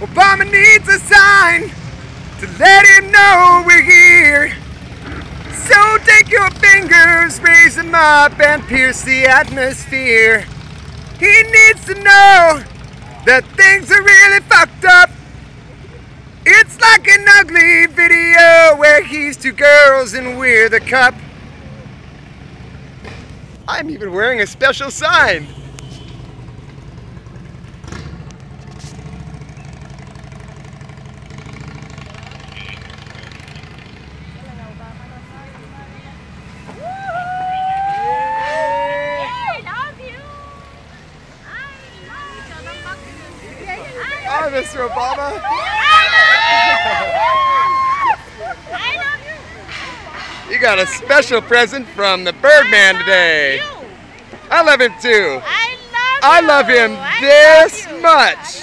Obama needs a sign to let him know we're here. So take your fingers, raise them up, and pierce the atmosphere. He needs to know that things are really fucked up. It's like an ugly video where he's two girls and we're the cup. I'm even wearing a special sign. I love you. I love you. Hi, Mr. Obama. You. You got a special present from the Birdman today. You. I love him too. I love I love him I this love much.